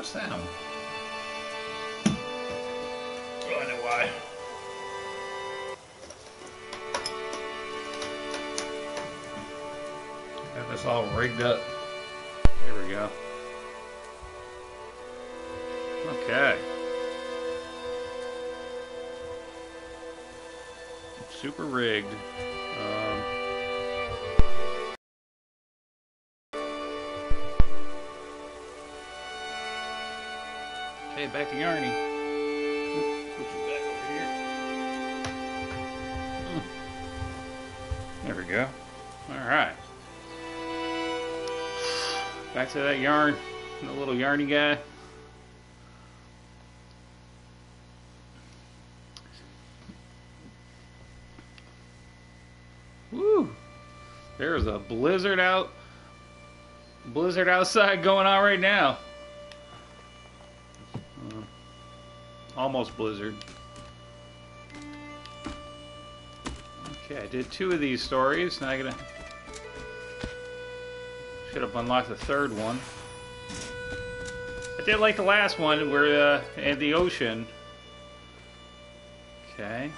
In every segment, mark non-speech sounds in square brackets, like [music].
no sound. Oh, I know why. Got this all rigged up. Here we go. Okay. Super rigged. Back to Yarny. Put you back over here. Hmm. There we go. All right. Back to that yarn, the little yarny guy. Woo! There's a blizzard out, blizzard outside going on right now. Almost blizzard. Okay, I did two of these stories. Now I gotta should have unlocked the third one. I did like the last one where uh, in the ocean. Okay,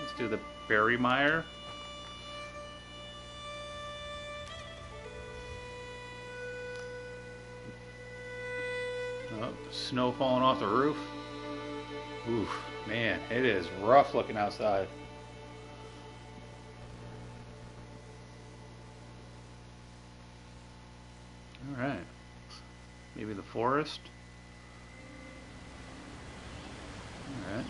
let's do the Berry Mire. Oh, snow falling off the roof. Oof, man, it is rough looking outside. All right. Maybe the forest. All right.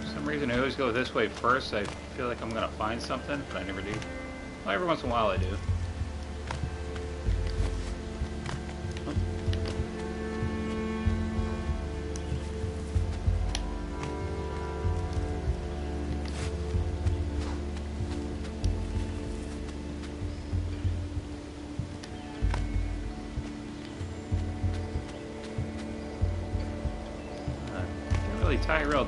For some reason, I always go this way first. I feel like I'm gonna find something, but I never do. Well, every once in a while I do.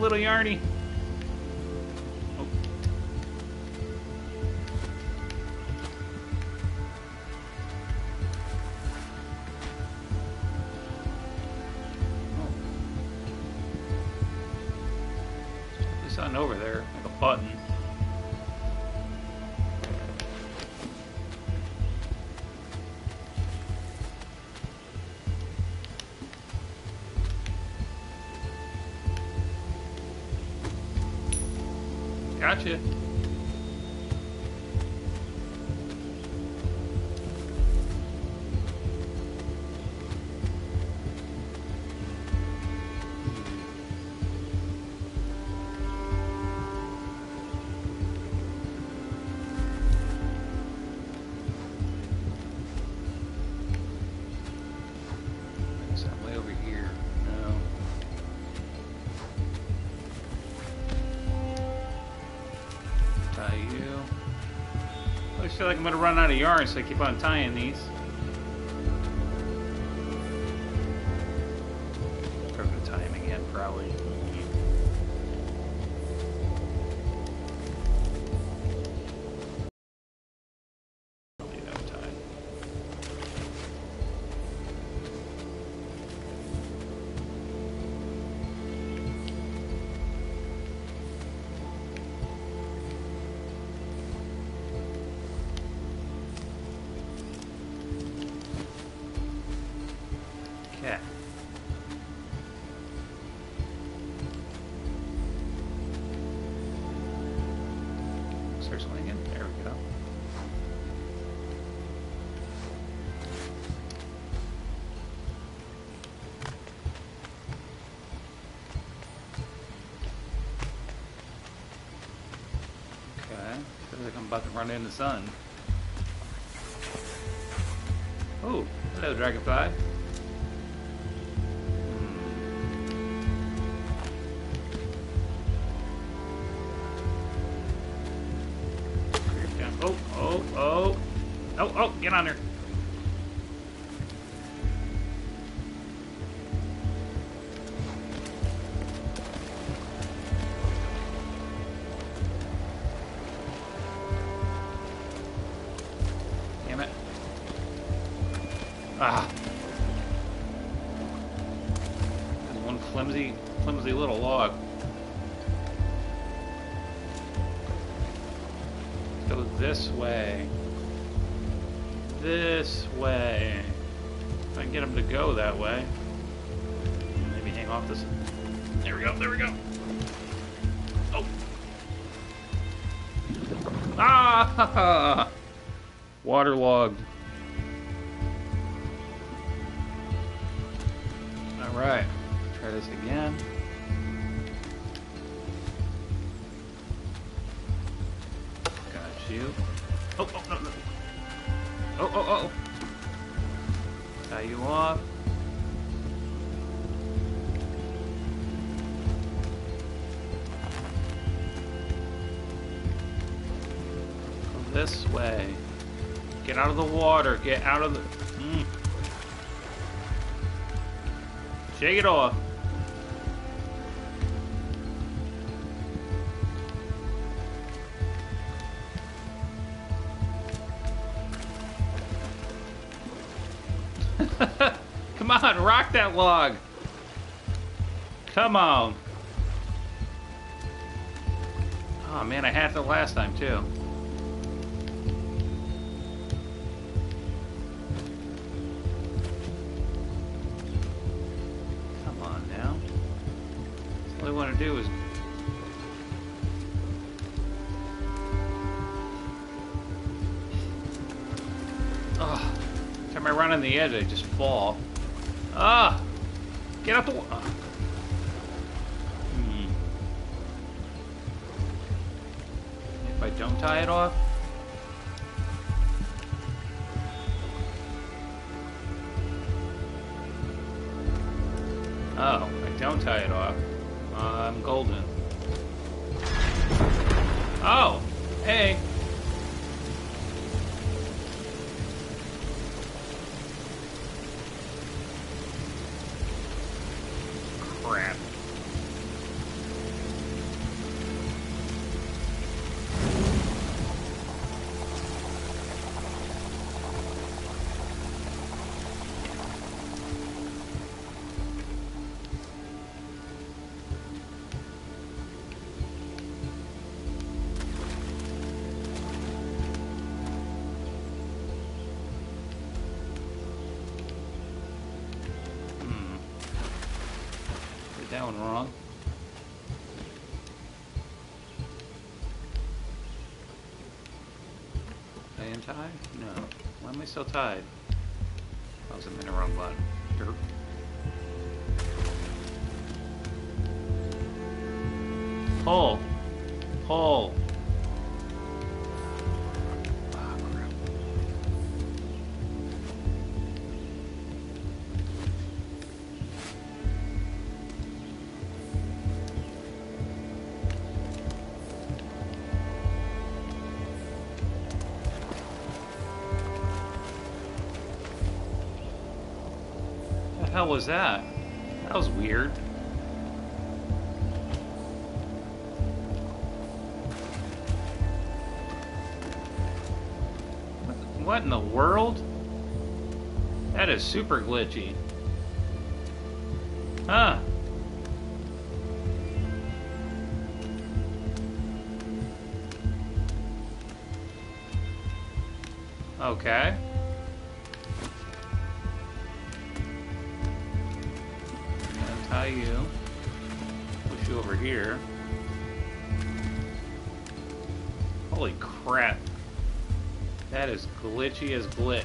little Yarny. I'm gonna run out of yarn, so I keep on tying these. Run in the sun. Oh, hello, Dragonfly. Hmm. Oh, oh, oh. Oh, oh, get on there. This way. This way. If I can get him to go that way. Maybe hang off this. There we go, there we go. Oh. Ah! [laughs] Waterlogged. Alright. Try this again. Of the water. Get out of the. Mm. Shake it off. [laughs] Come on, rock that log. Come on. Oh man, I had it last time too. Time still tied? I was in the wrong button. Hell was that? That was weird. What in the world? That is super glitchy. Huh. Okay. Glitchy as glitch.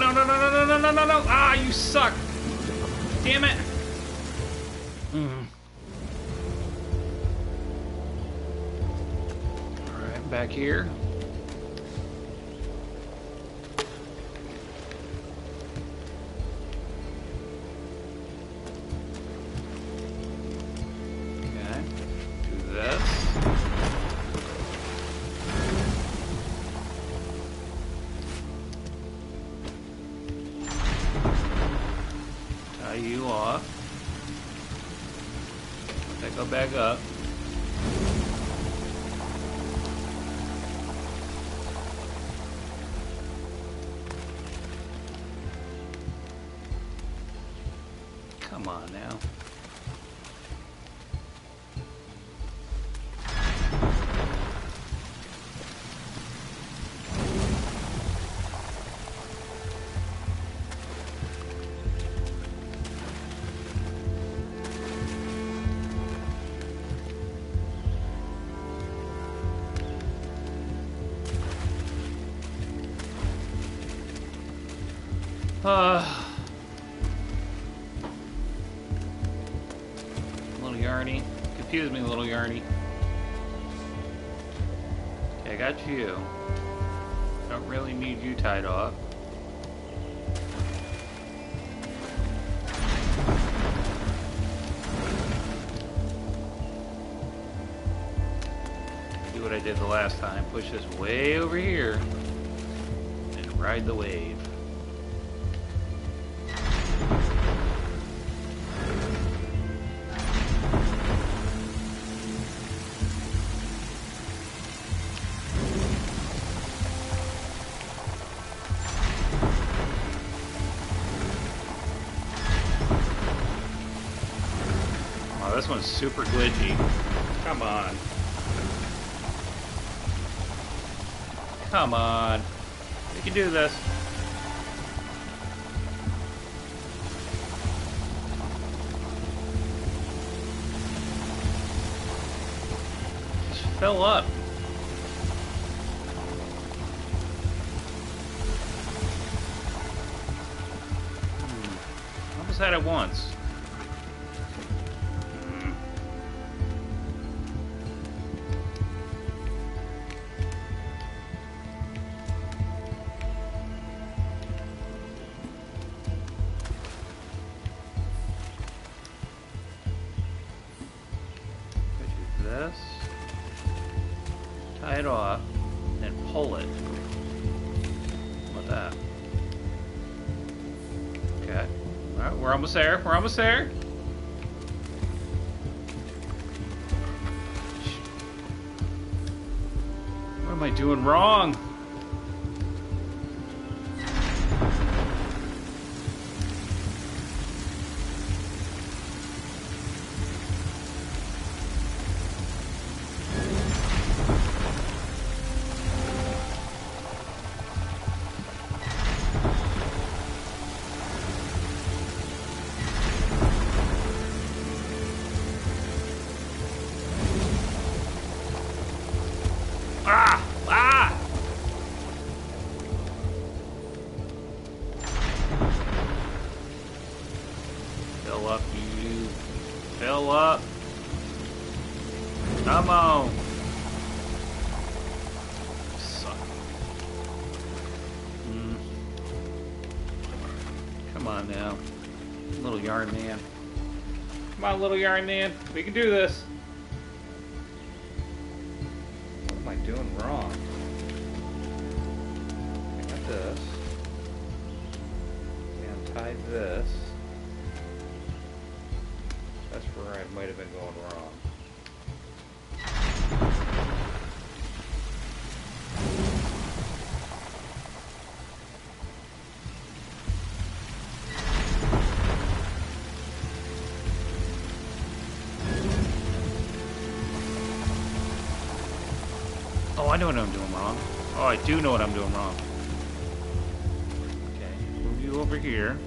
no, no, no, no, no, no, no, no! Ah, you suck! Damn it! Mm. Alright, back here. Come on now. Little Yarny. Okay, I got you. Don't really need you tied off. Do what I did the last time. Push this way over here and ride the wave. Super glitchy. Come on. Come on. We can do this. Just fill up. We're almost there. What am I doing wrong? Fill up, you. Fill up. Come on. Suck. Mm. Come on now. Little yarn man. Come on, little yarn man. We can do this. What am I doing wrong? I got this. And tie this. Might have been going wrong. Oh, I know what I'm doing wrong. Oh, I do know what I'm doing wrong. Okay, move you over here.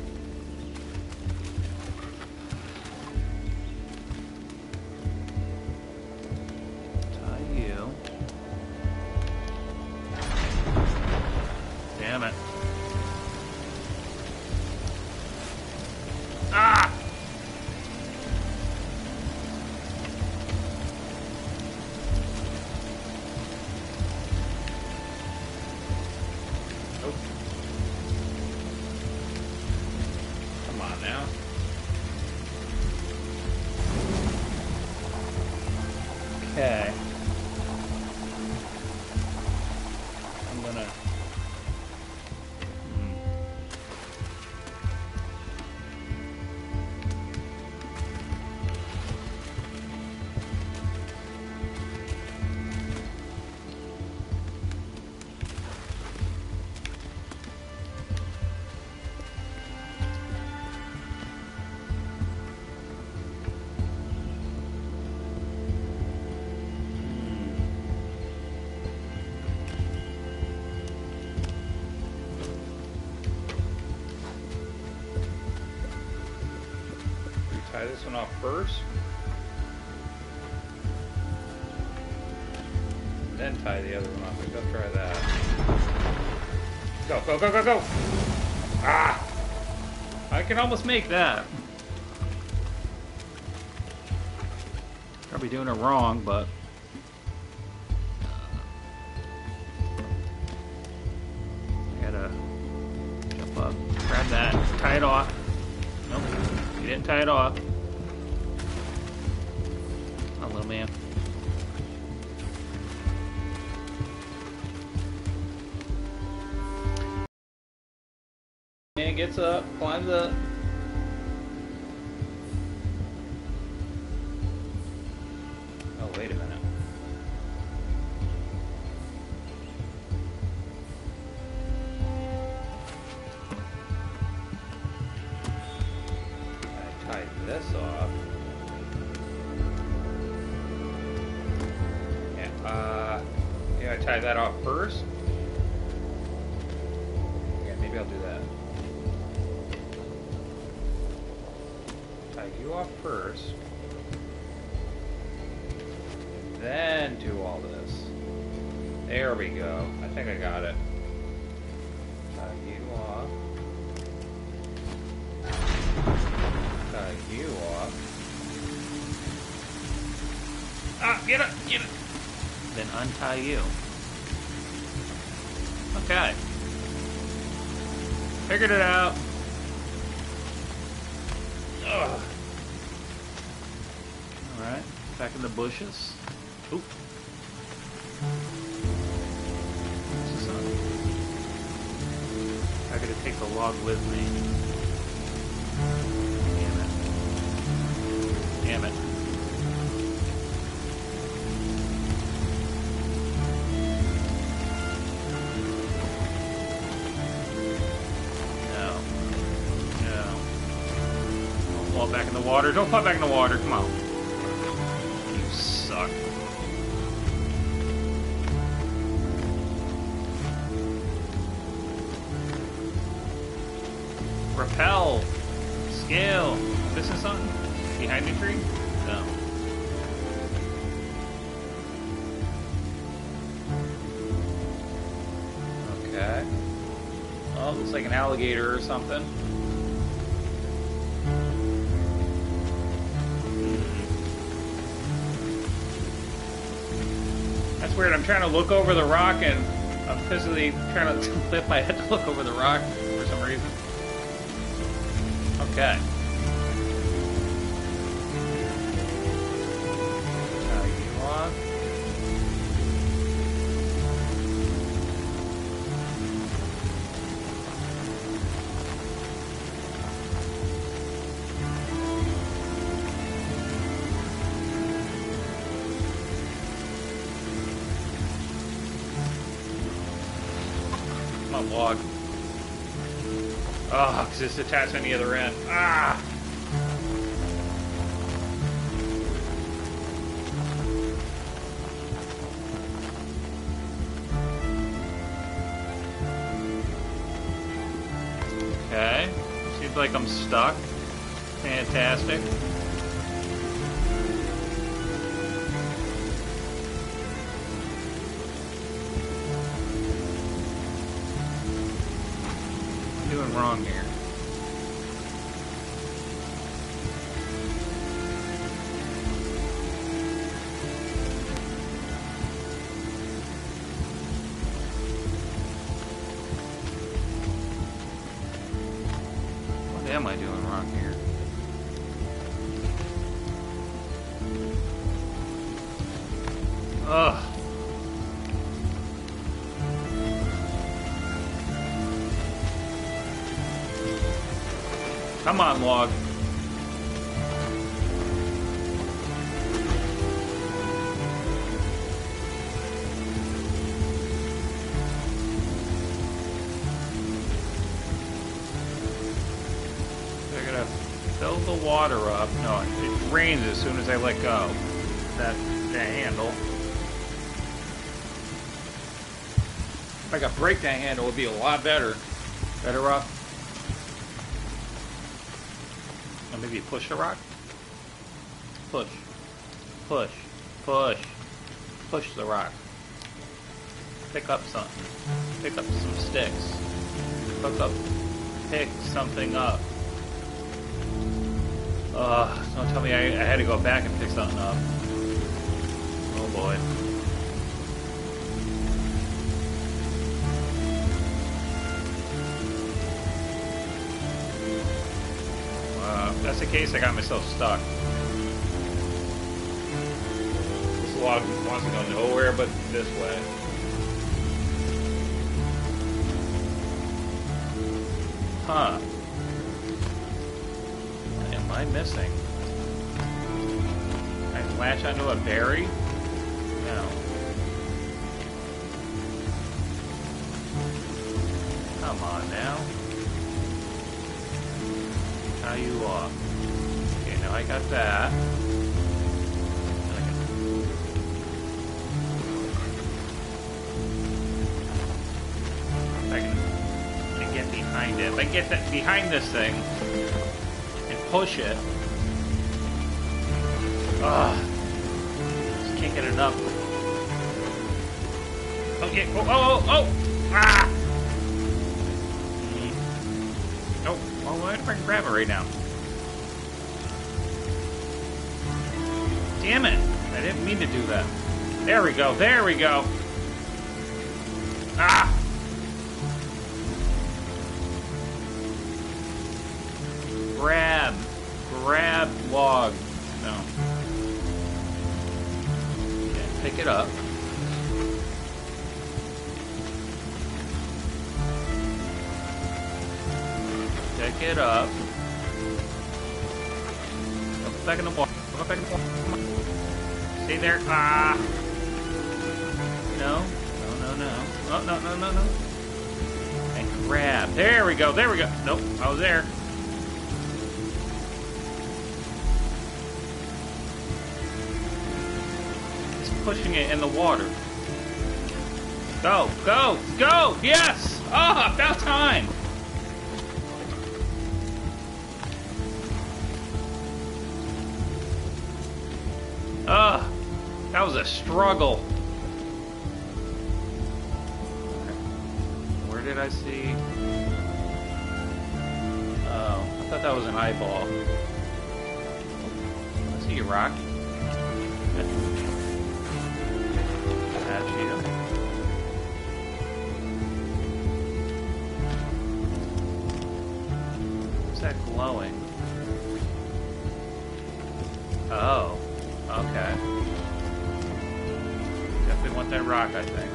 First. Then tie the other one. Maybe I'll try that. Go, go, go, go, go! Ah! I can almost make that. Probably doing it wrong, but. I gotta jump up, grab that, tie it off. Nope, you didn't tie it off. Tie that off first. Yeah, maybe I'll do that. Tie you off first. Then do all this. There we go. I think I got it. Tie you off. Tie you off. Ah, get it, get it. Then untie you. Figured it out. Ugh. Alright, back in the bushes. Oop. I gotta take the log with me. Water. Don't fall back in the water. Come on. You suck. Repel. Scale. This is something? Behind the tree? No. Okay. Oh, looks like an alligator or something. I'm trying to look over the rock and I'm physically trying to [laughs] lift my head to look over the rock for some reason. Okay. It's attached on the other end. Ah! Okay. Seems like I'm stuck. Fantastic. Doing wrong here. Come on, log. They're gonna fill the water up. No, it rains as soon as I let go. That, that handle. If I could break that handle, it would be a lot better. Better up. Maybe push a rock? Push. Push. Push. Push the rock. Pick up something. Pick up some sticks. Pick up. Pick something up. Uh, don't tell me I, I had to go back and pick something up. Oh boy. The case, I got myself stuck. This log wants to go nowhere but this way. Huh. What am I missing? I latch onto a berry? No. Come on now. Tie you off. I got that. I can- get behind it. If I get that behind this thing and push it. Ugh. Just can't get enough. Okay. Oh, oh, oh, oh! Ah! Mm. Oh, well, why if I grab it right now? Damn it! I didn't mean to do that. There we go, there we go! Ah! Grab. Grab log. No. Okay, pick it up. Pick it up. Go back in the water. Go back in the water. Stay there. Ah. No. No, no, no. Oh, no, no, no, no. And grab. There we go. There we go. Nope. I was there. It's pushing it in the water. Go, go, go! Yes! Ah, about time! A struggle. Where did I see? Oh, I thought that was an eyeball. I see you, Rock. What's that glowing? That rock, I think.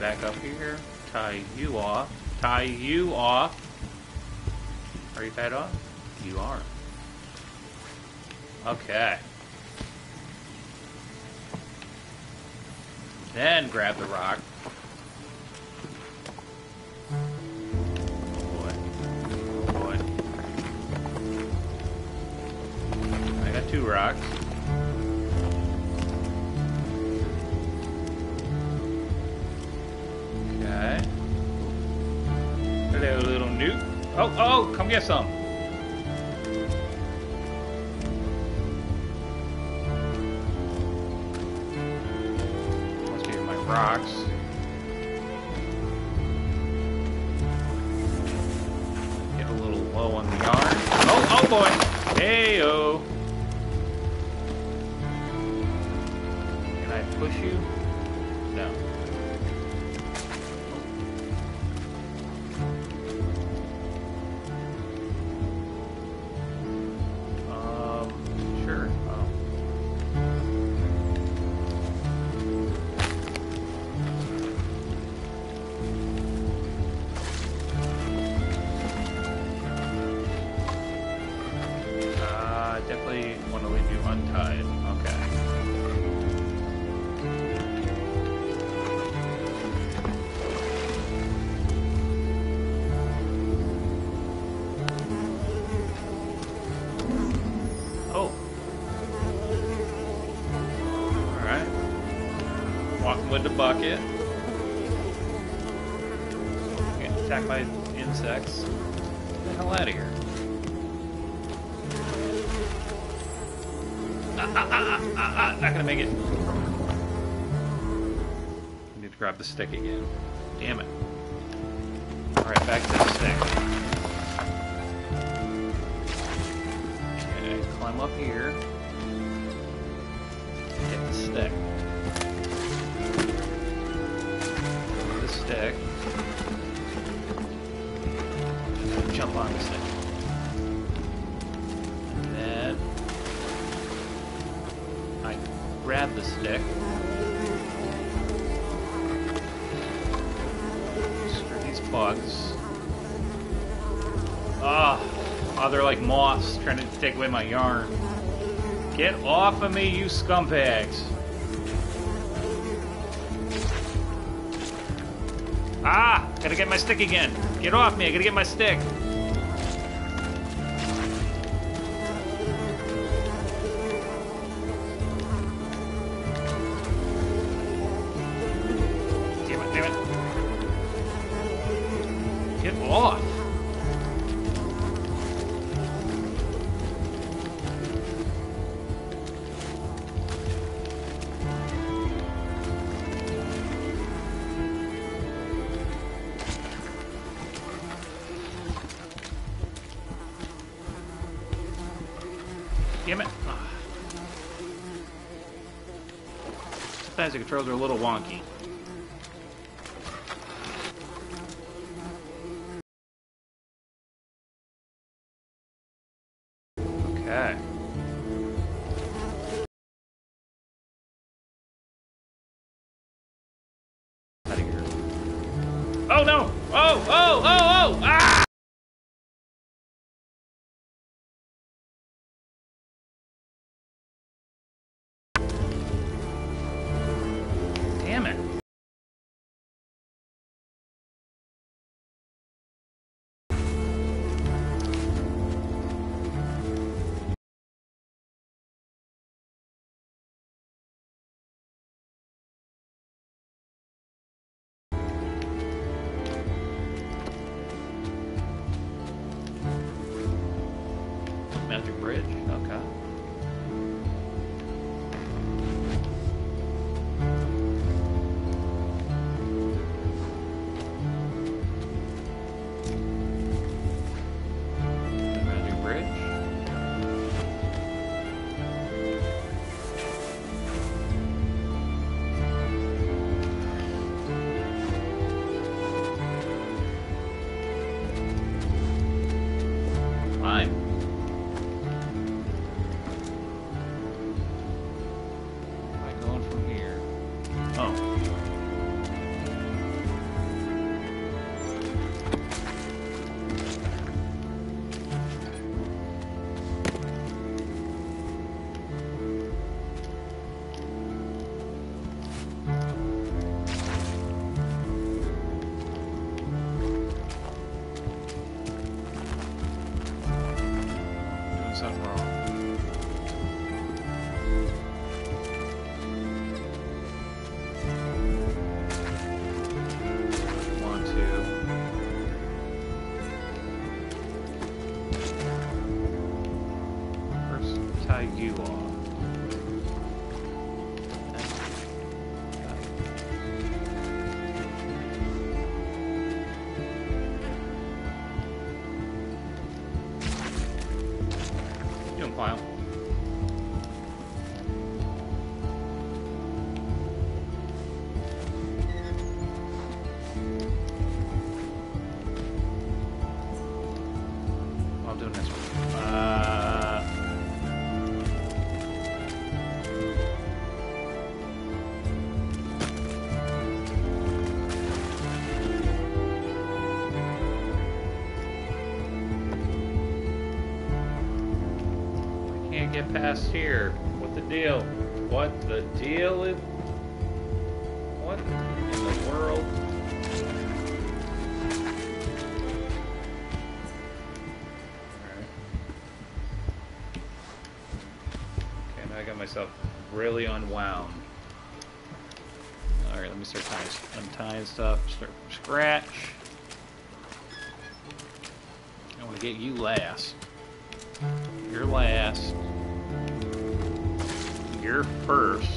Back up here, tie you off, tie you off. Are you tied off? You are. Okay. Then grab the rock. Get some. Bucket. Getting attacked by insects. Get the hell out of here. Ah, ah, ah, not gonna make it. I Need to grab the stick again. Damn it. Alright, back to the stick. Okay, climb up here. Get the stick. Stick. Jump on the stick. And then I grab the stick. Screw these bugs. Ah, oh, they're like moths trying to take away my yarn. Get off of me, you scumbags! Ah! Gotta get my stick again. Get off me, I gotta get my stick. The controls are a little wonky. past here. What the deal? What the deal is? What in the world? Okay, now I got myself really unwound. Alright, let me start tying, untying stuff, start from scratch. I want to get you last. first.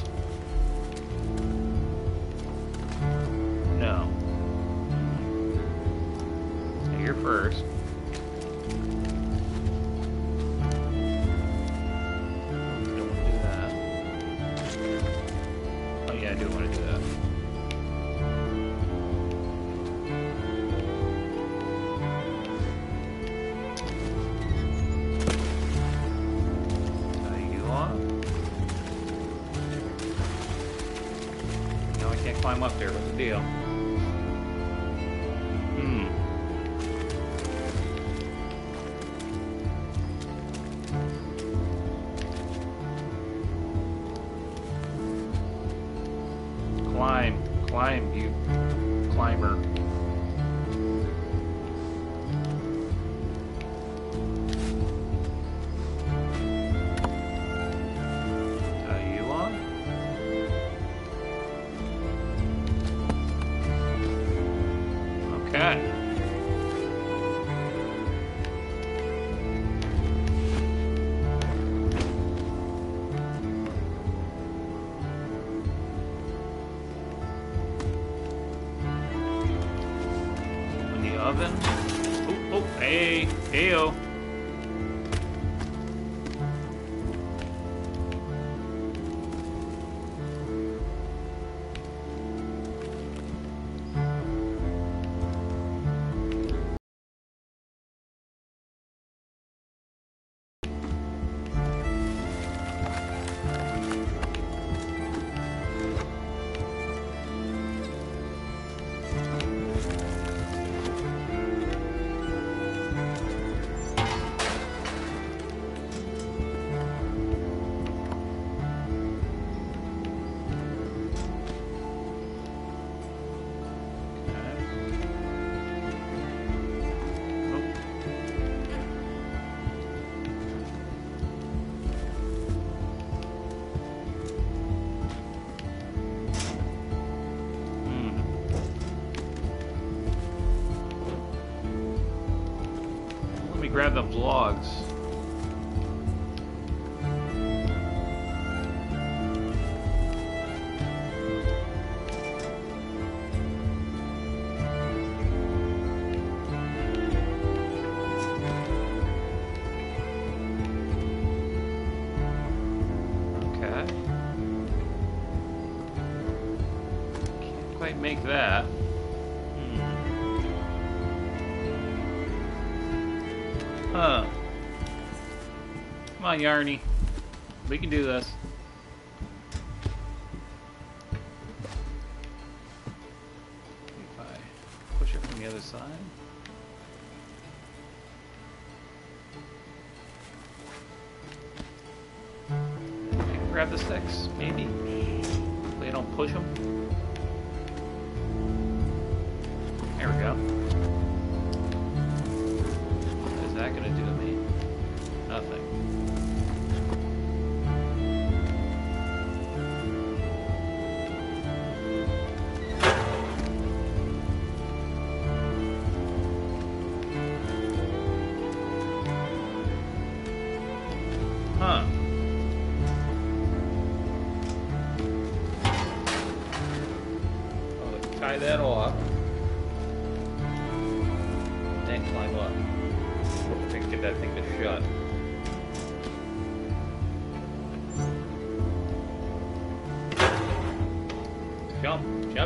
the vlogs. on, Yarny. We can do this.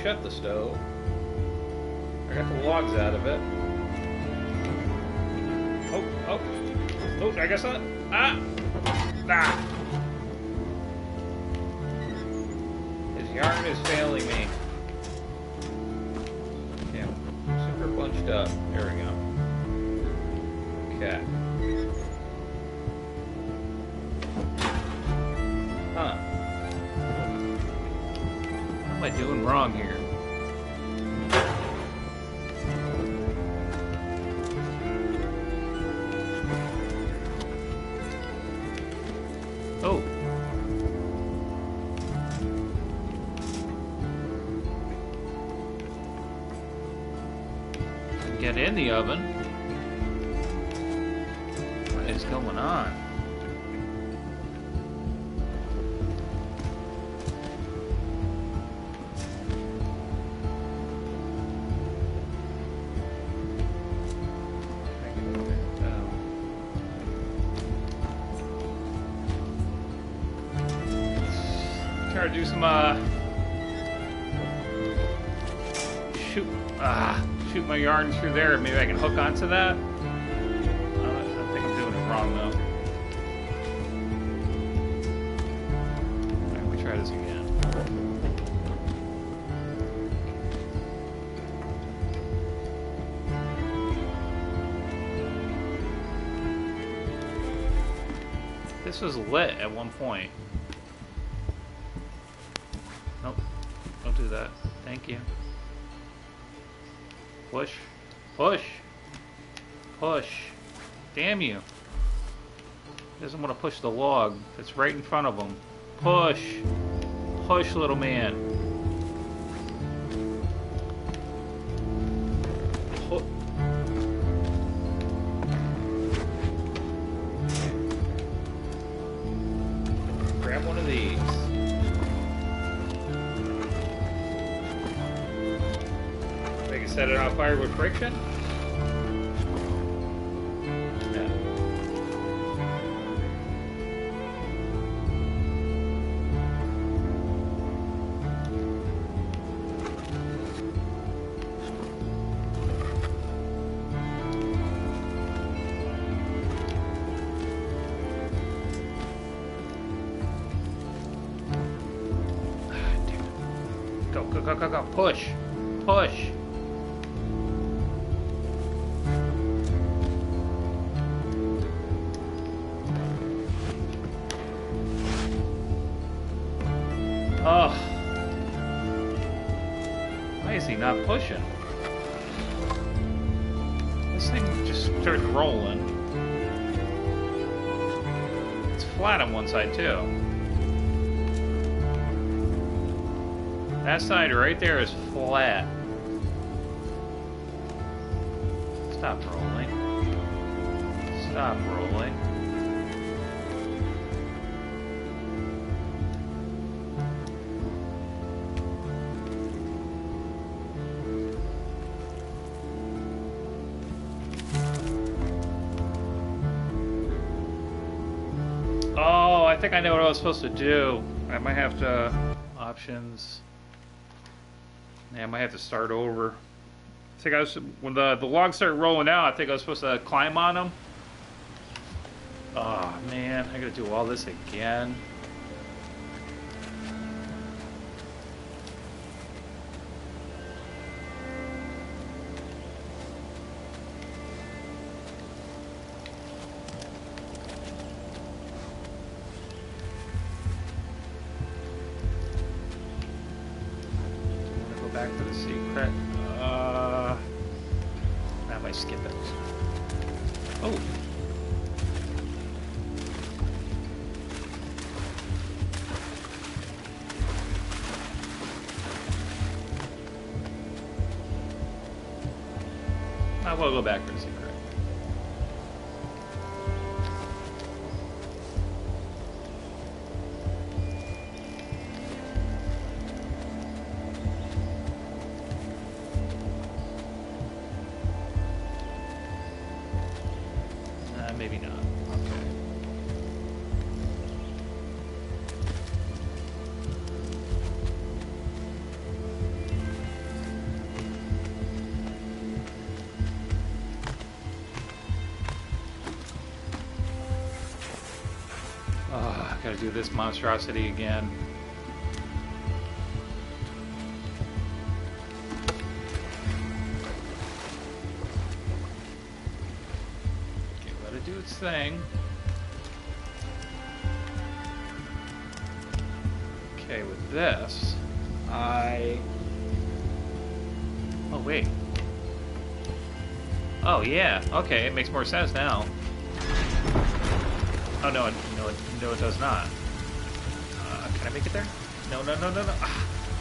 Shut the stove. I got the logs out of it. Oh, oh. Oh, I guess not. Ah! Ah! His yarn is failing me. Wrong here? Oh. Get in the oven. Onto that. I think I'm doing it wrong though. Alright, we try this again. This was lit at one point. Push the log that's right in front of him. Push. Push, little man. Grab one of these. They can set it on fire with friction? Not pushing? This thing just started rolling. It's flat on one side, too. That side right there is flat. Stop rolling. Stop rolling. Think I know what I was supposed to do. I might have to options. Yeah, I might have to start over. I think I was when the the logs started rolling out. I think I was supposed to climb on them. Oh man, I gotta do all this again. do this monstrosity again. Okay, let it do its thing. Okay, with this, I... Oh, wait. Oh, yeah. Okay, it makes more sense now. Oh, no, no, no, it does not make it there? No, no, no, no, no.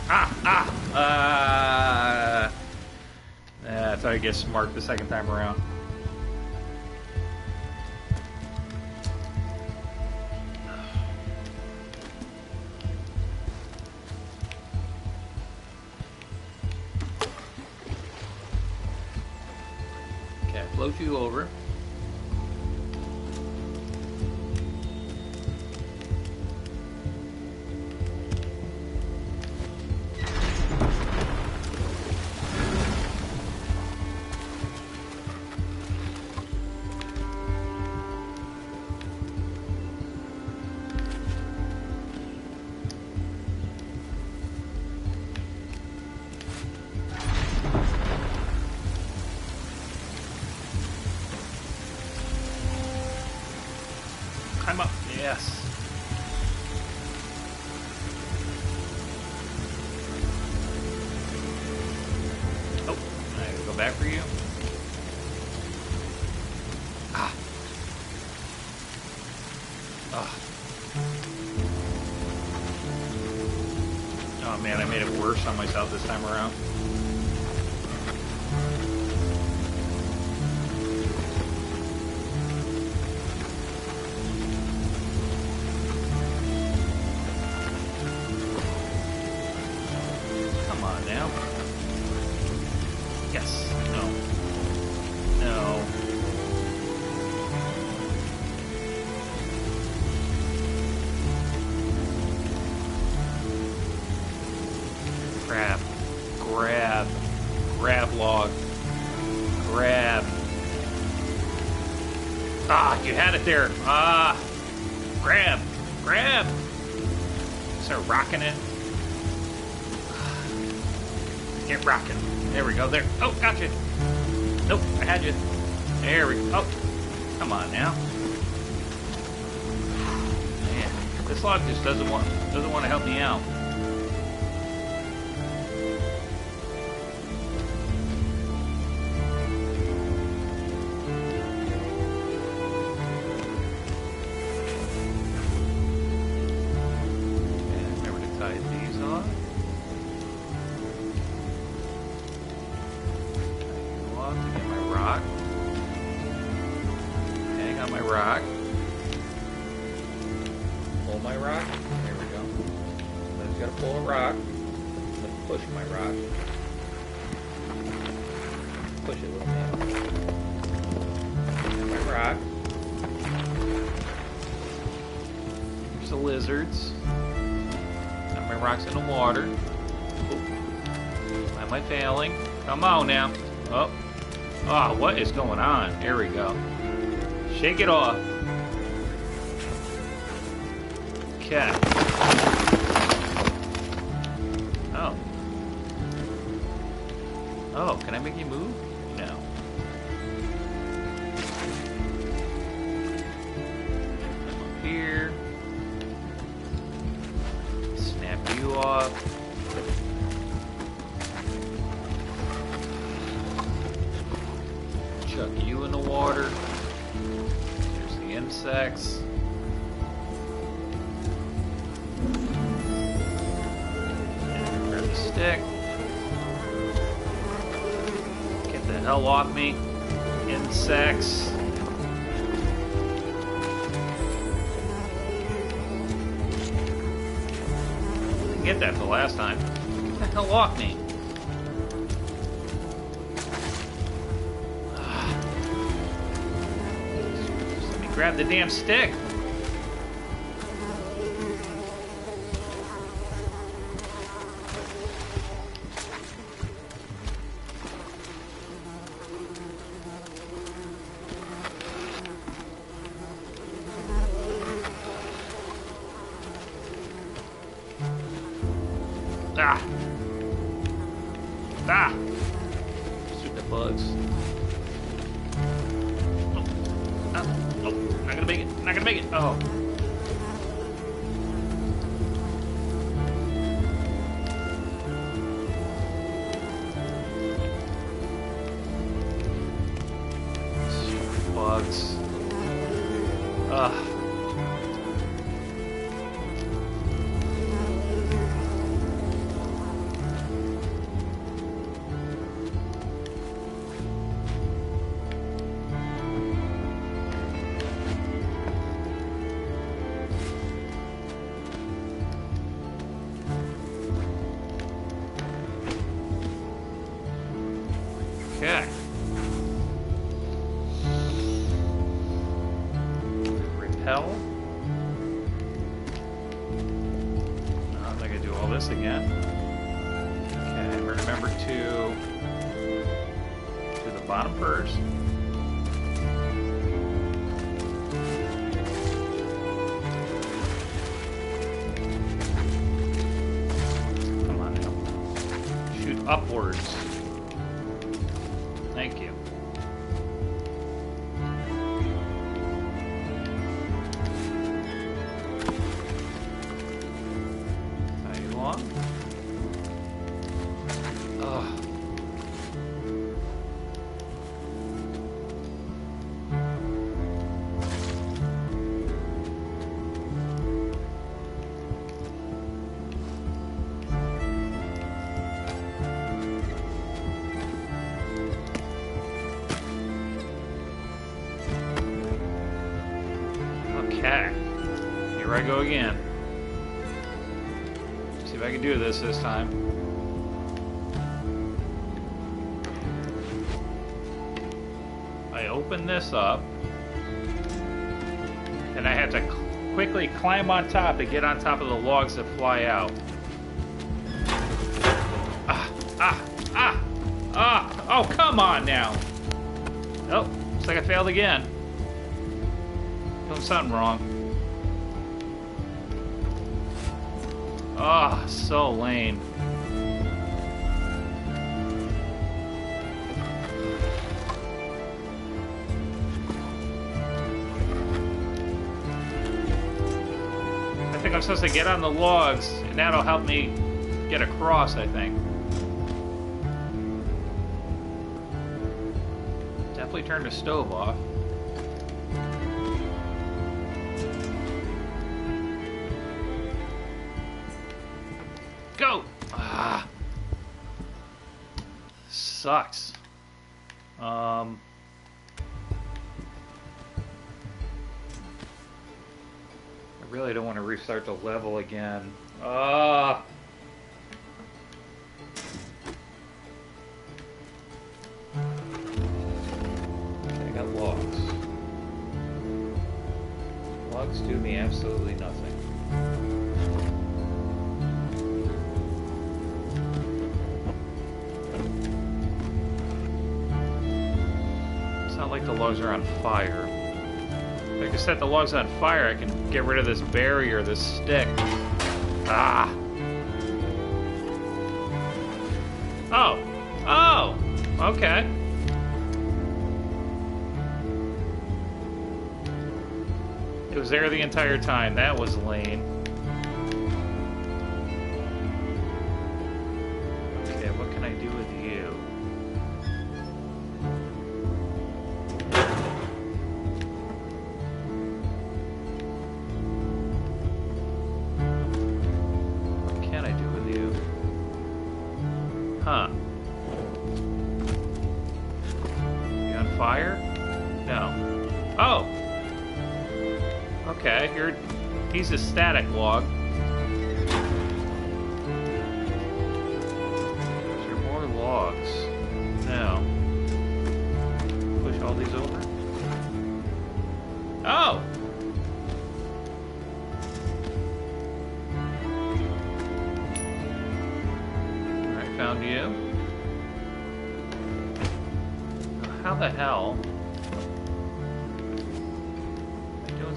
Ah, ah, ah. Uh, I thought I guess get smart the second time around. [sighs] Okay, float you over. on myself this time around. anything else. Shake it off. Okay. Oh. Oh, can I make you move? the damn stick. Here I go again. See if I can do this this time. I open this up. And I have to quickly climb on top to get on top of the logs that fly out. Ah, ah, ah, ah. Oh, come on now. Oh, looks like I failed again. Doing something wrong. Ah, so lame. I think I'm supposed to get on the logs, and that'll help me get across, I think. Definitely turn the stove off. Don't to level again. Ah. I got logs. Logs do me absolutely nothing. It's not like the logs are on fire. Can set the logs on fire, I can get rid of this barrier, this stick. Ah! Oh! Oh! Okay. It was there the entire time. That was lame.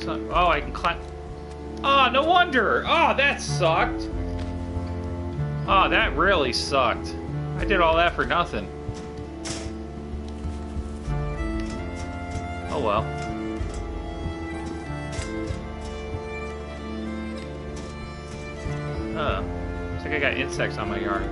Oh, I can climb. Ah, oh, no wonder. Oh, that sucked. Oh, that really sucked. I did all that for nothing. Oh well. Oh, Looks like I got insects on my yard.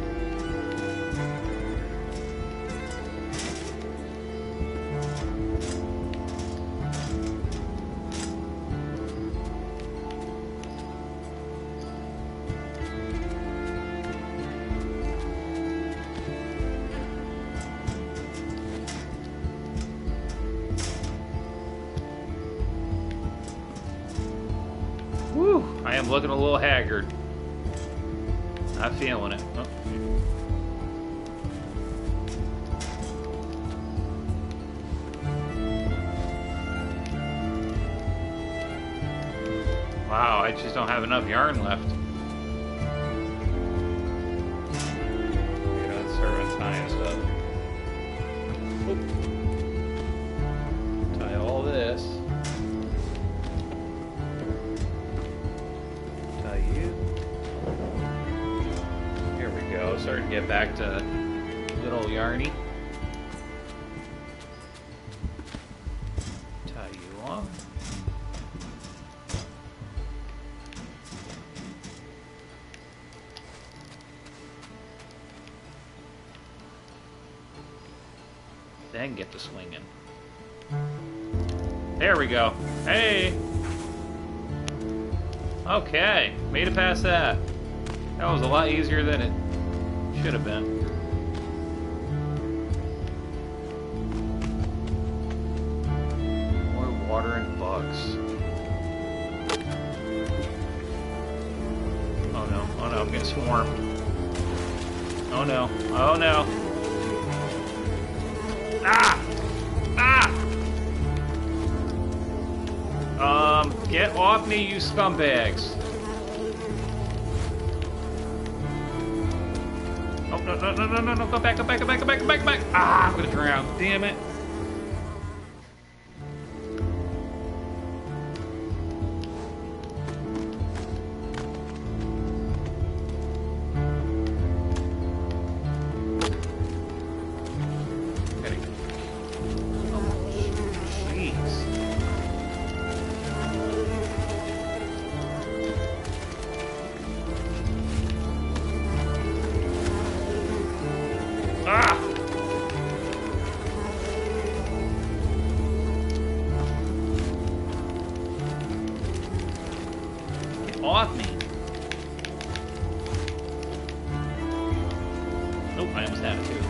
I almost had it too.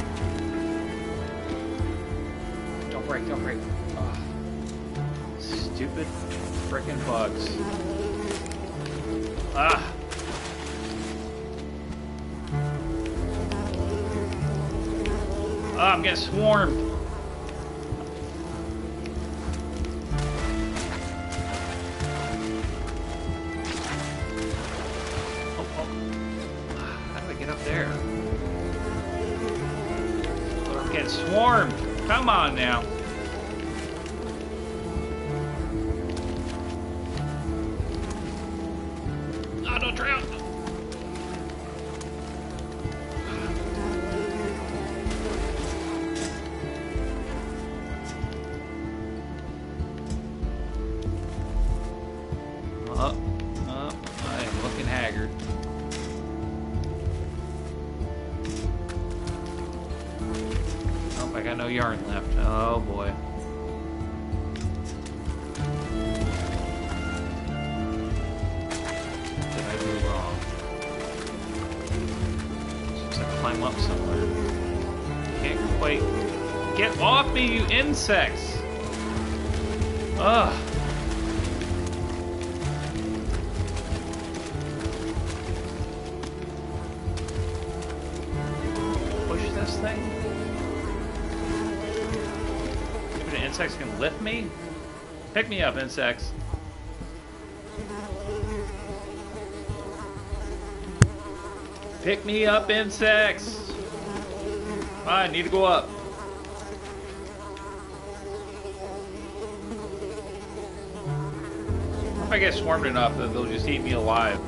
Don't break, don't break. Ugh. Stupid freaking bugs. Ah! Ah, I'm getting swarmed. sacks. Pick me up, insects! I need to go up. If I get swarmed enough, they'll just eat me alive.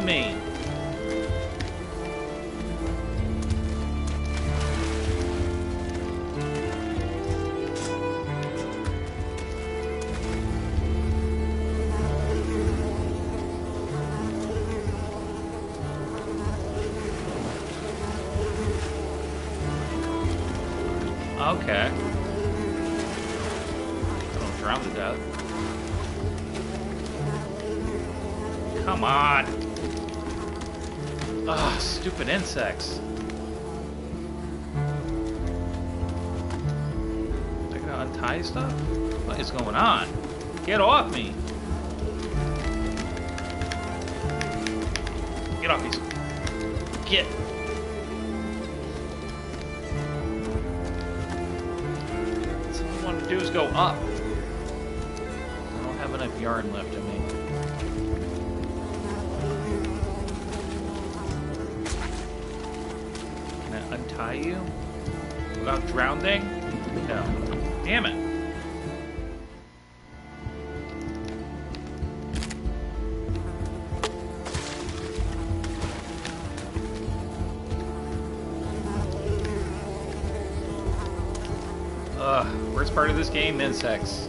Me! Okay. Don't drown to death. Come on! Ah, stupid insects. I gotta untie stuff? What is going on? Get off me! Get off these. Get. All I want to do is go up. I don't have enough yarn left in me. Untie you? Without drowning? No. Damn it. Ugh, worst part of this game, insects.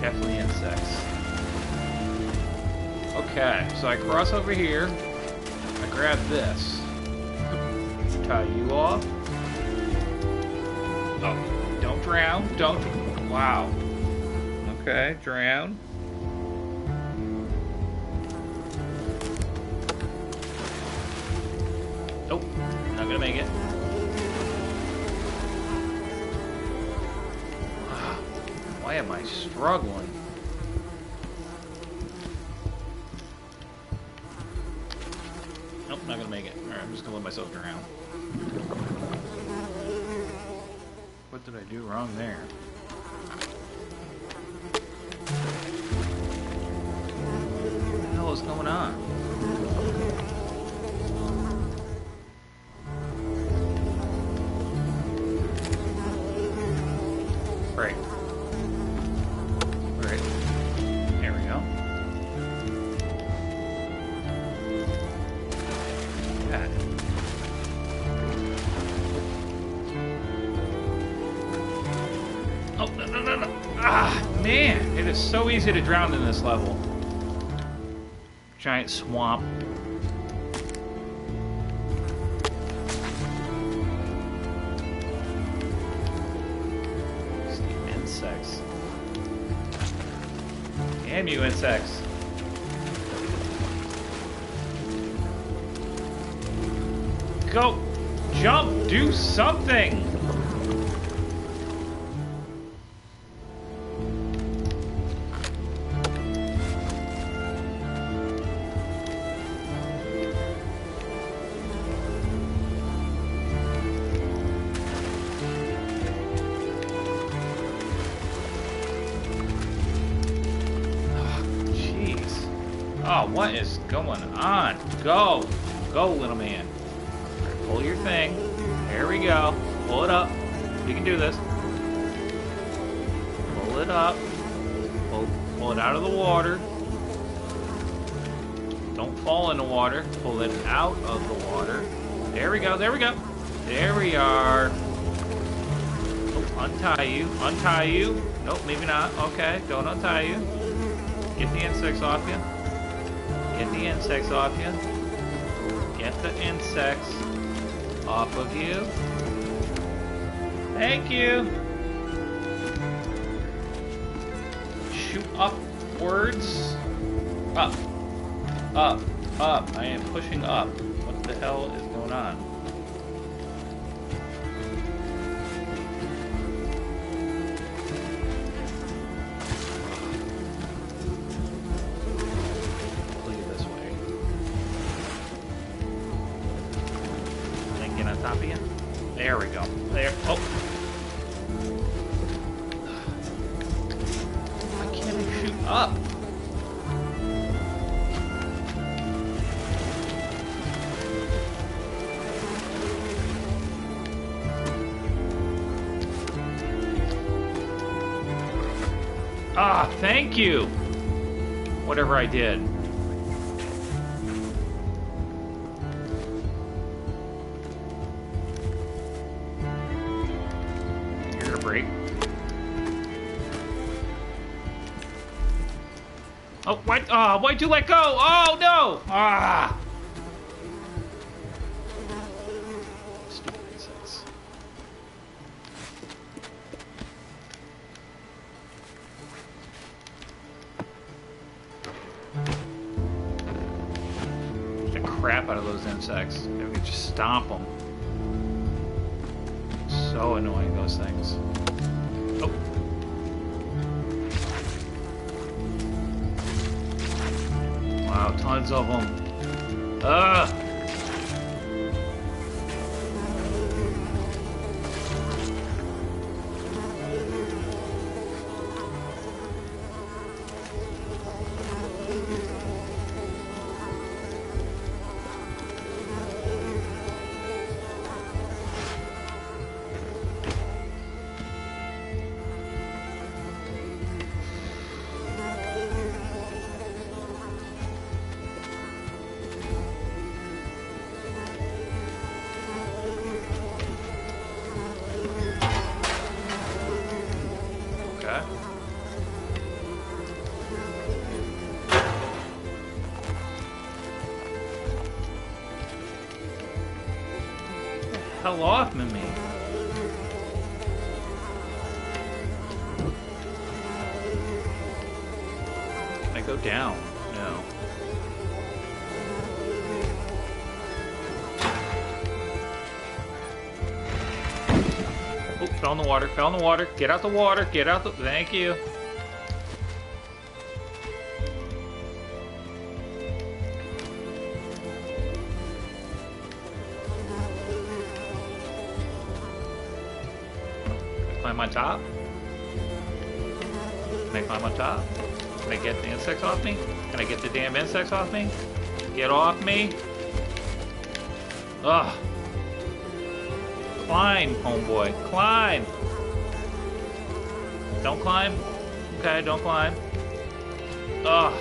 Definitely insects. Okay, so I cross over here. Grab this. Tie you off. Oh, don't drown. Don't. Wow. Okay, drown. Nope, not gonna make it. Ah, why am I struggling? So easy to drown in this level. Giant swamp. Insects. Damn you, insects. Going on? Go! Go, little man. Pull your thing. There we go. Pull it up. You can do this. Pull it up. Pull, pull it out of the water. Don't fall in the water. Pull it out of the water. There we go. There we go. There we are. Oh, untie you. Untie you. Nope, maybe not. Okay, don't untie you. Get the insects off you. Get the insects off you. Get the insects off of you. Thank you. shoot upwards. Up. Up. Up. I am pushing up. What the hell is going on? I did. You're gonna break. Oh, why? Oh, why'd you let go? Oh no! Ah! Hell off of me. I go down? No. Oh, fell in the water, fell in the water. Get out the water, get out the. Thank you. Insects off me? Get off me! Ugh! Climb, homeboy. Climb! Don't climb? Okay, don't climb. Ugh.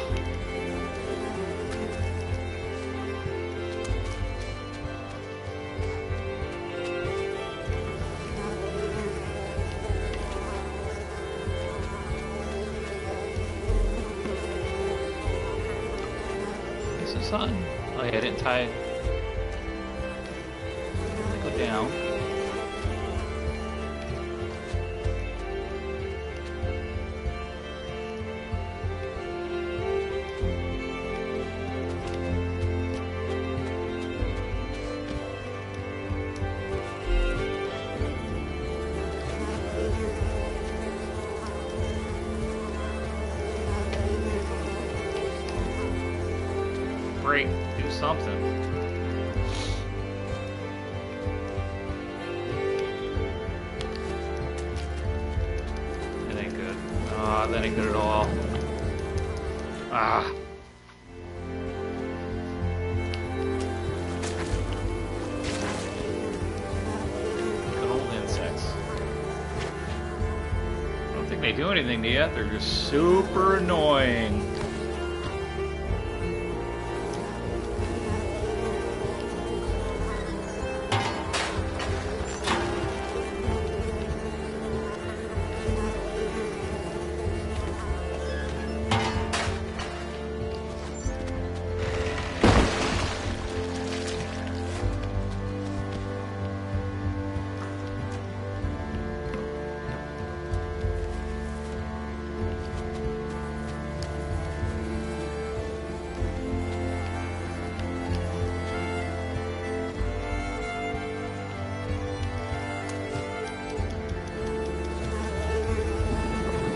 Anything to you. They're just super annoying.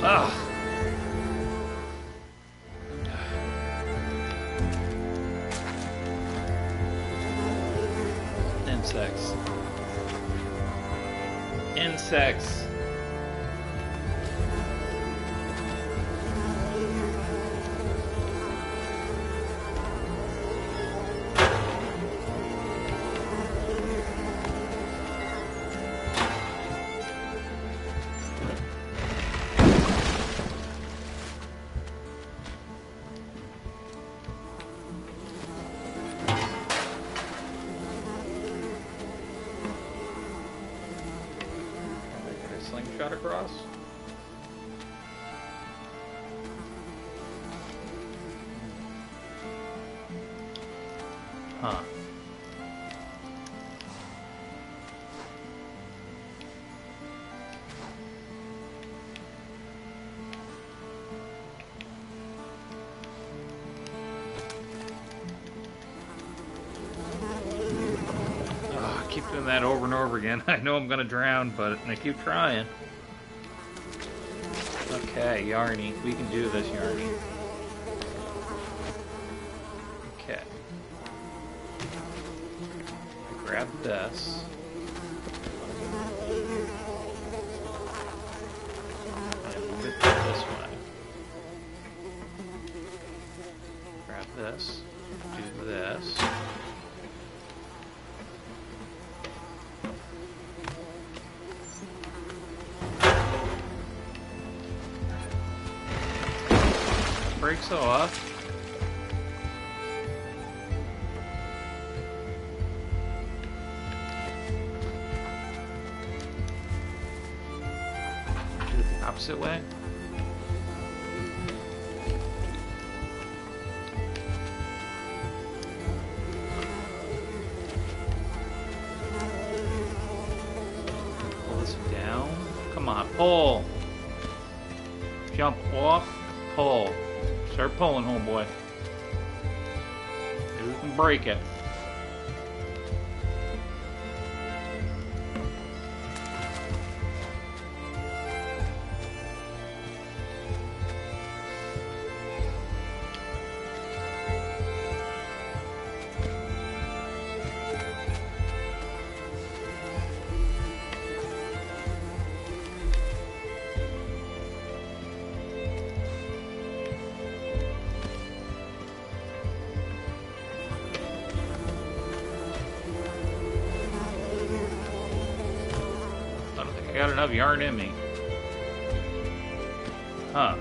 Ugh. Insects. Insects. A across. Huh. Oh, I keep doing that over and over again. [laughs] I know I'm gonna drown, but I keep trying. Okay, Yarny. We can do this, Yarny. Got enough yarn in me. Huh.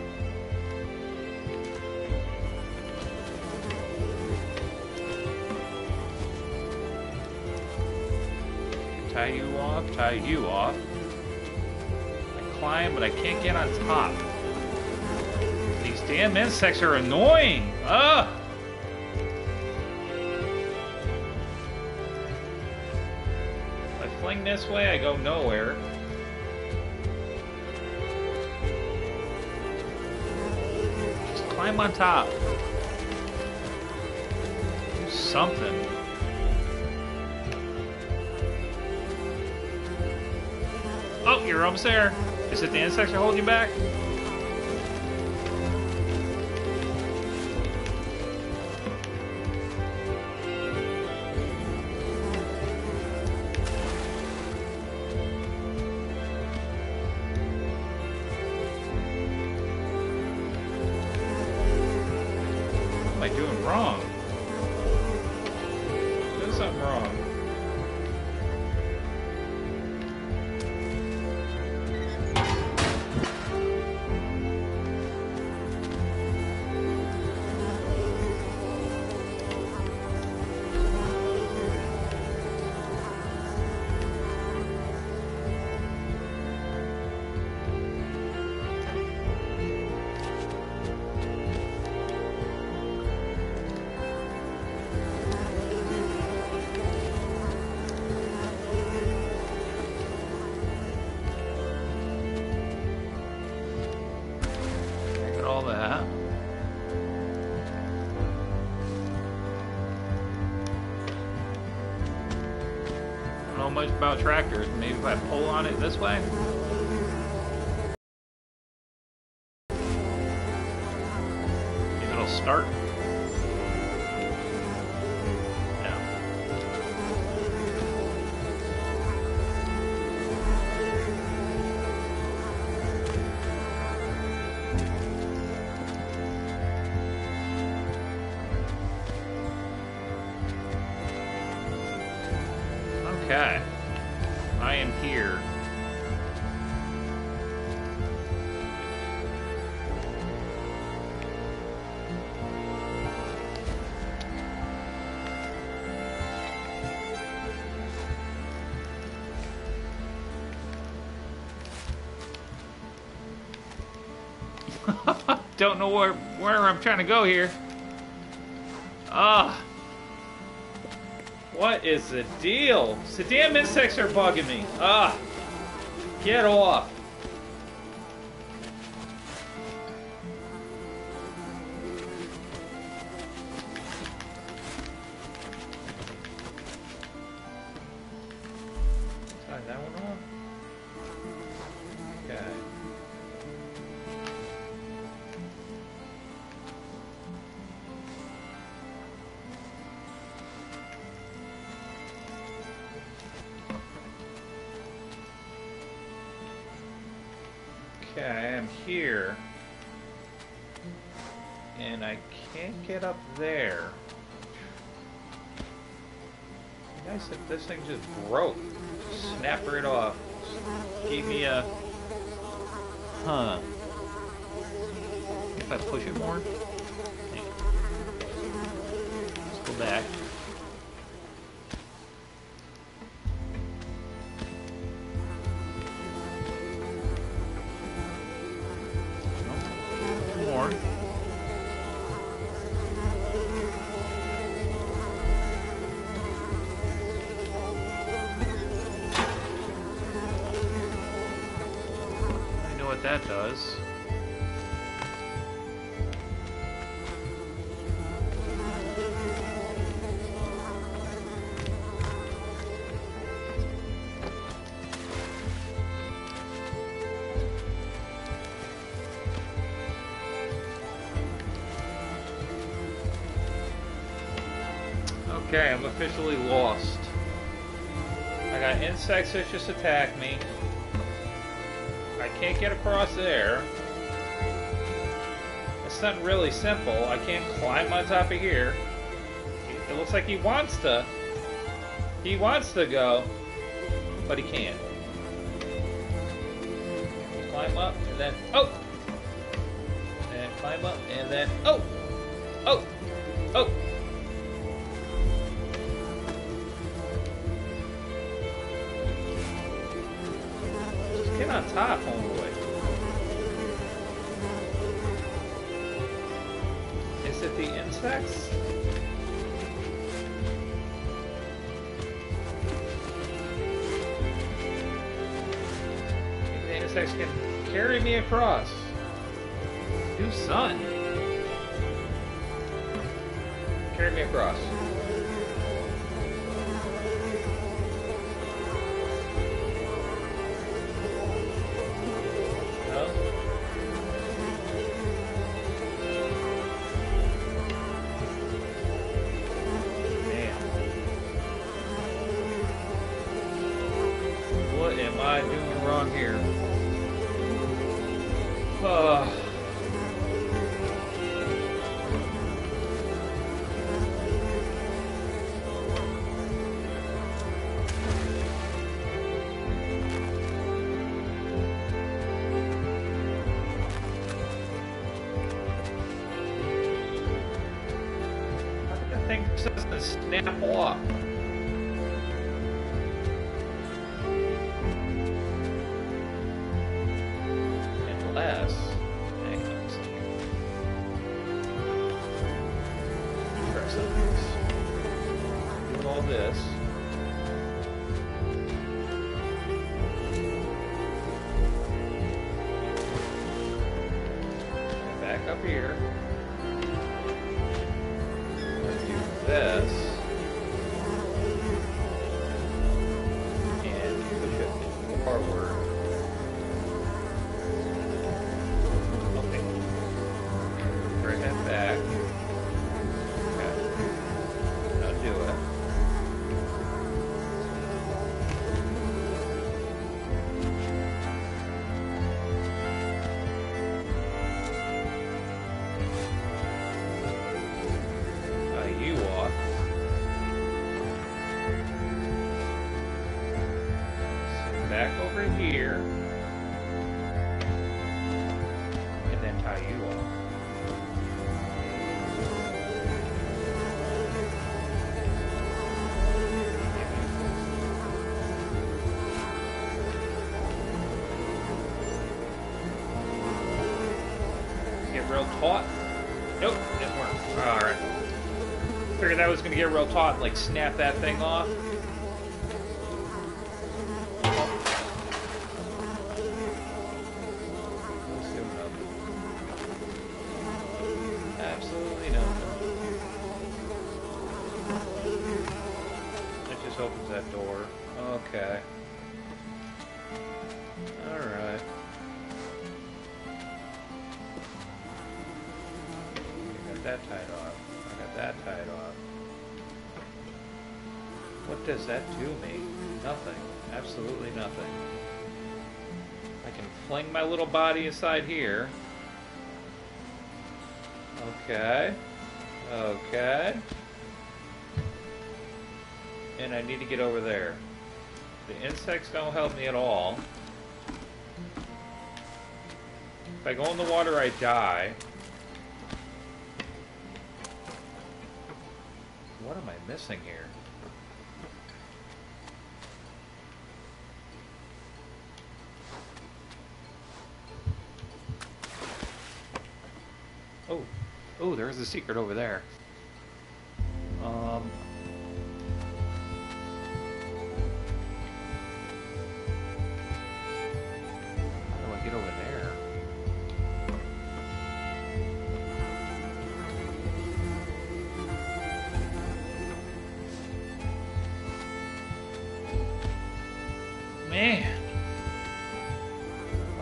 Tie you off, tie you off. I climb, but I can't get on top. These damn insects are annoying. Ugh! If I fling this way, I go nowhere. Climb on top. Do something. Oh, you're almost there. Is it the insects are holding you back? Don't know where where I'm trying to go here. Ah. What is the deal? The damn insects are bugging me. Ah. Get off. Okay, I am here. And I can't get up there. Nice if this thing just broke. Snap right off. Gave me a... Huh. If I push it more? Let's go back. Insects just attacked me. I can't get across there. It's not really simple. I can't climb on top of here. It looks like he wants to. He wants to go, but he can't. Can carry me across. New sun. Carry me across. That doesn't snap off? Get real taut, like snap that thing off. Fling my little body aside here. Okay. Okay. And I need to get over there. The insects don't help me at all. If I go in the water, I die. What am I missing here? There's a secret over there. Um. How do I get over there? Man.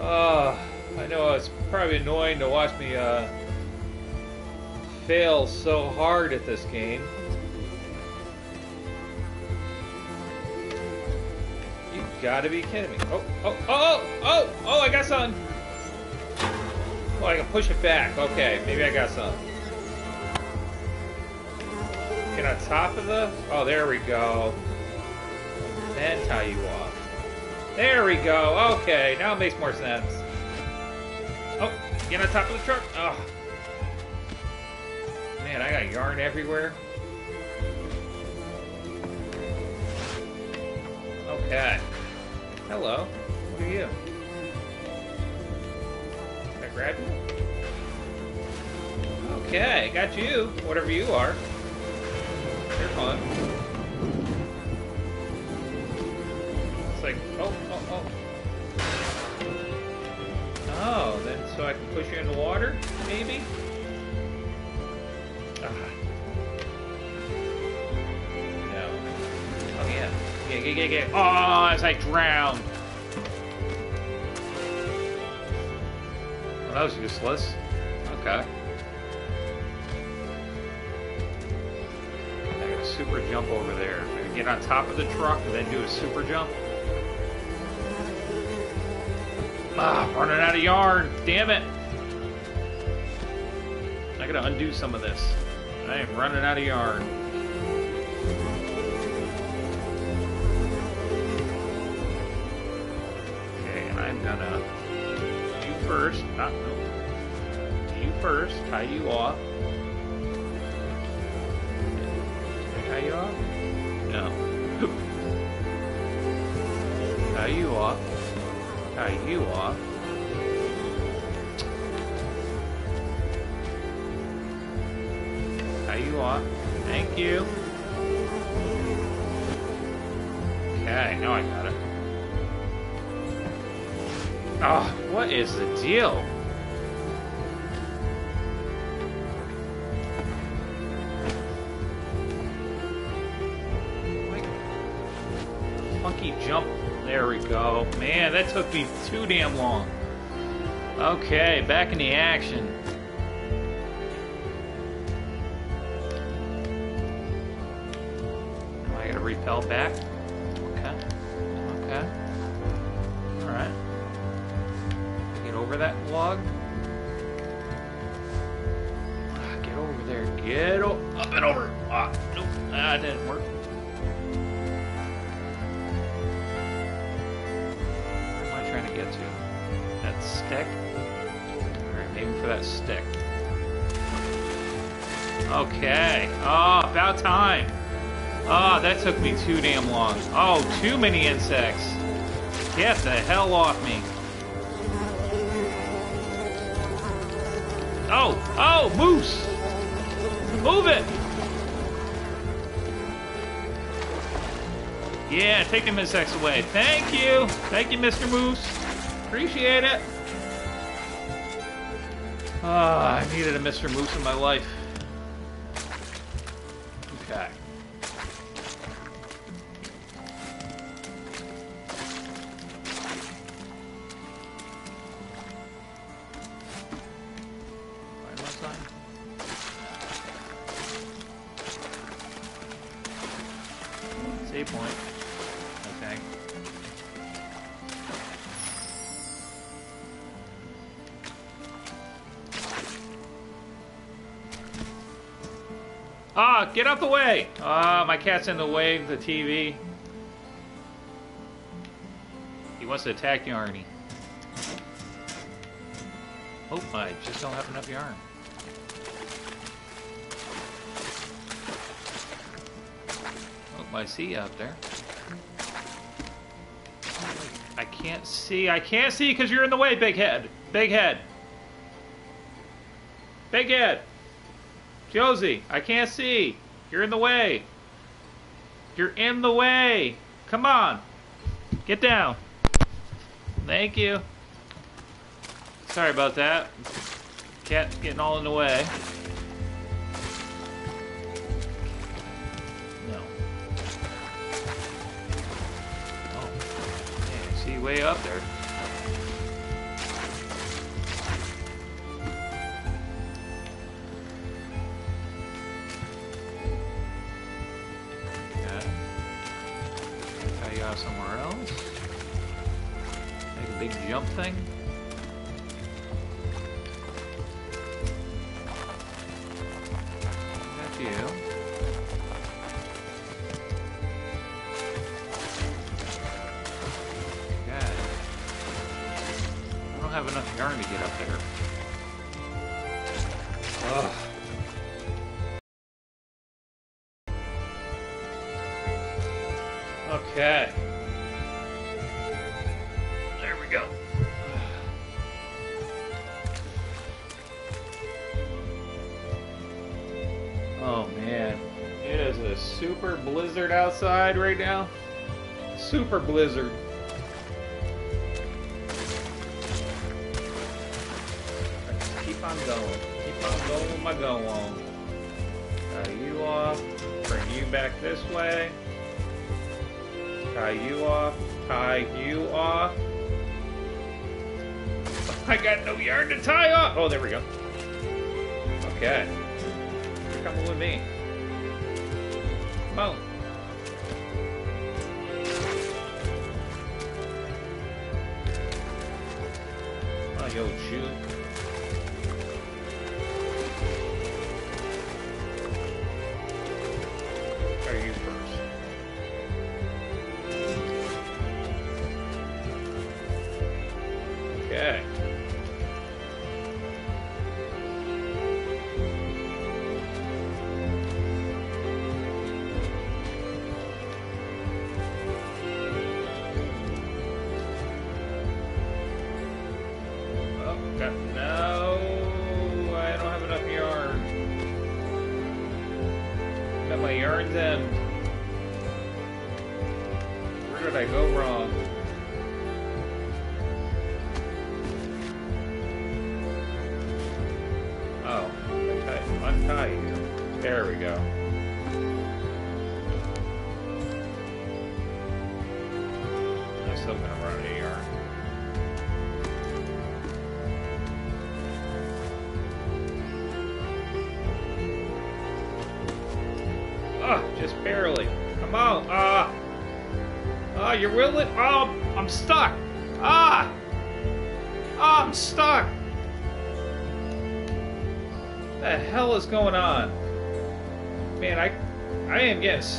Uh, I know it's probably annoying to watch me uh, fail so hard at this game. You gotta be kidding me. Oh, oh, oh, oh, oh, I got something. Oh, I can push it back. Okay, maybe I got something. Get on top of the... Oh, there we go. Then tie you off. There we go. Okay, now it makes more sense. Oh, get on top of the truck. Oh. Man, I got yarn everywhere. Okay. Hello. Who are you? Can I grab you? Okay, got you. Whatever you are. You're fun. It's like, oh, oh, oh. Oh, then so I can push you in the water, maybe? Yeah, yeah, yeah. Oh, as I drowned. Well, that was useless. Okay. I got a super jump over there. I can get on top of the truck and then do a super jump. Ah, running out of yarn. Damn it. I gotta undo some of this. I am running out of yarn. Tie you I tie you off? No. [laughs] tie you off. Tie you off. Tie you off. Thank you. Okay, now I got it. Oh, what is the deal? Took me too damn long. Okay, back in the action. Now I gonna repel back. Okay. Okay. Alright. Get over that log. Get over there. Get up and over. Ah, nope. That didn't work. That stick. Alright, aim for that stick. Okay. Oh, about time. Oh, that took me too damn long. Oh, too many insects. Get the hell off me. Oh, oh, moose! Move it! Yeah, take them insects away. Thank you. Thank you, Mr. Moose. Appreciate it. Ah, I needed a Mr. Moose in my life. Out the way! Ah, my cat's in the way of the TV. He wants to attack Yarny. Oh, I just don't have enough yarn. Oh, I see out there. I can't see. I can't see because you're in the way, big head. Big head. Big head. Josie, I can't see. You're in the way. You're in the way. Come on. Get down. Thank you. Sorry about that. Cat's getting all in the way. No. Oh. Yeah, see way up there. Blizzard outside right now. Super blizzard. Keep on going. Keep on going with my go on. Tie you off. Bring you back this way. Tie you off. Tie you off. [laughs] I got no yarn to tie off. Oh, there we go. Okay. You're coming with me. Come yo, shoot.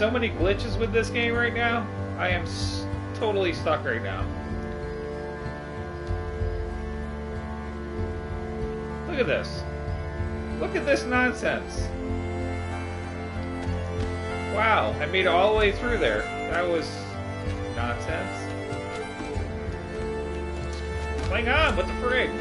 So many glitches with this game right now. I am totally stuck right now. Look at this. Look at this nonsense. Wow, I made it all the way through there. That was nonsense. Hang on, what the frig?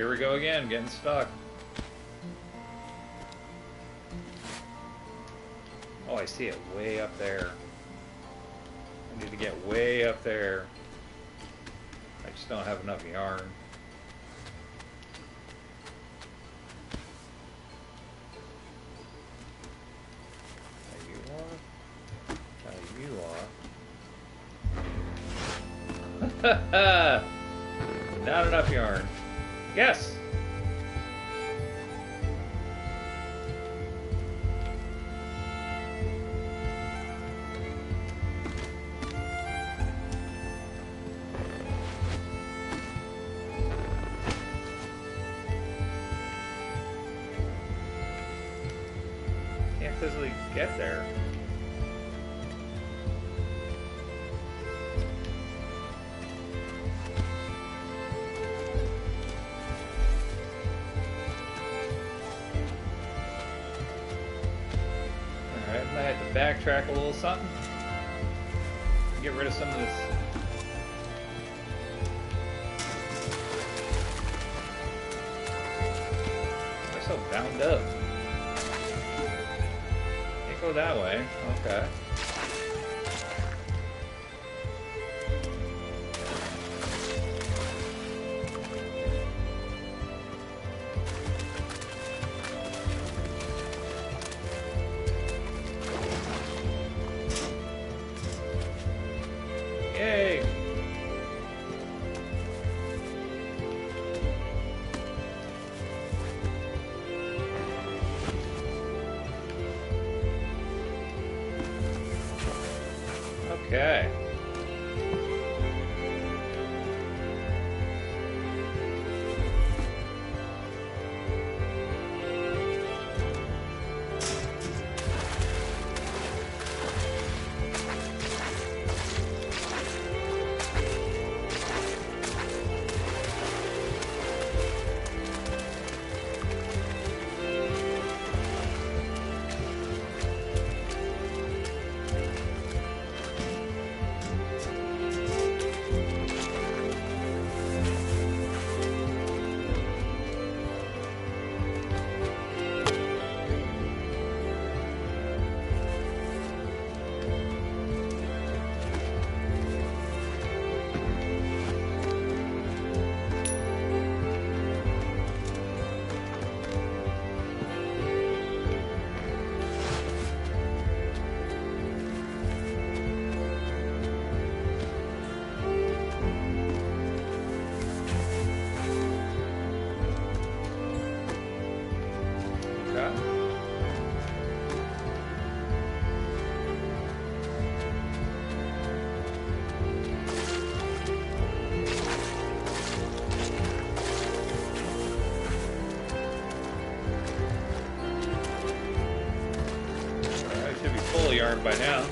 Here we go again, getting stuck. Oh, I see it way up there. I need to get way up there. I just don't have enough yarn. Backtrack a little something. Full by now.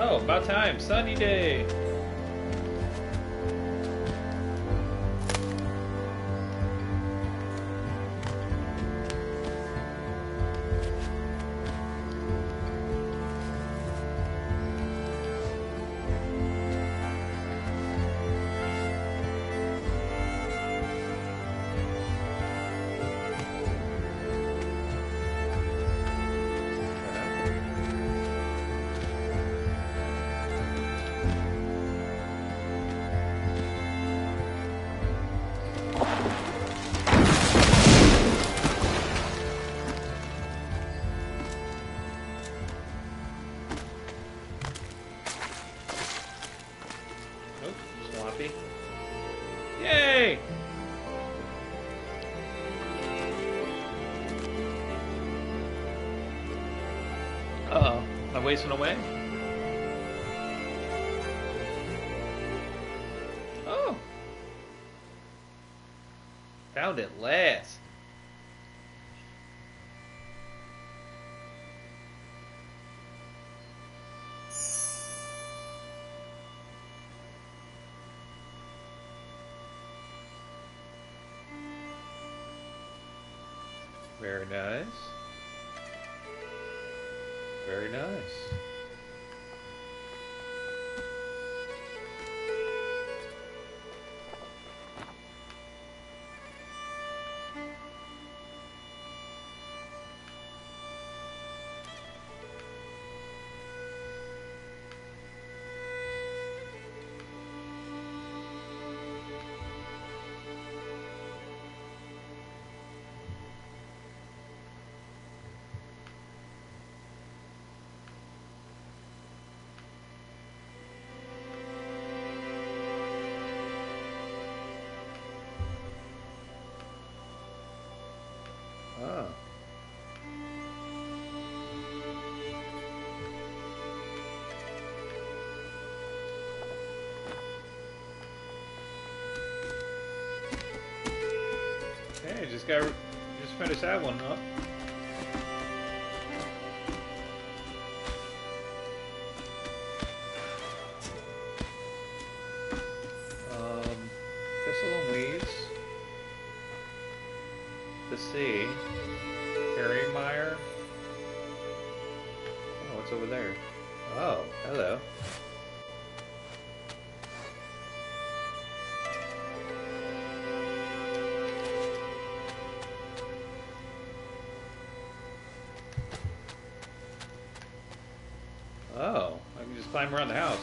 Oh, about time. Sunny day. Wasting away. Oh. Okay, just got just finished that one up. Just around the house.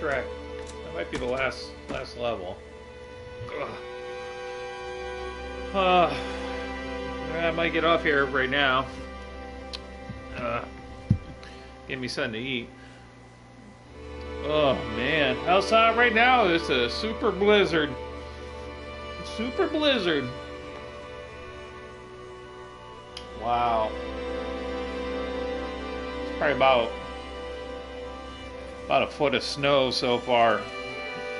Trek. That might be the last last level. Ugh. Uh, I might get off here right now. Uh, give me something to eat. Oh man, outside right now it's a super blizzard. Super blizzard. Wow. It's probably about about a foot of snow so far.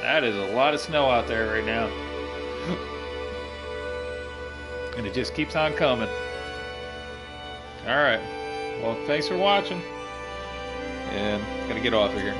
That is a lot of snow out there right now. [laughs] and it just keeps on coming. Alright. Well, thanks for watching. And gotta get off of here.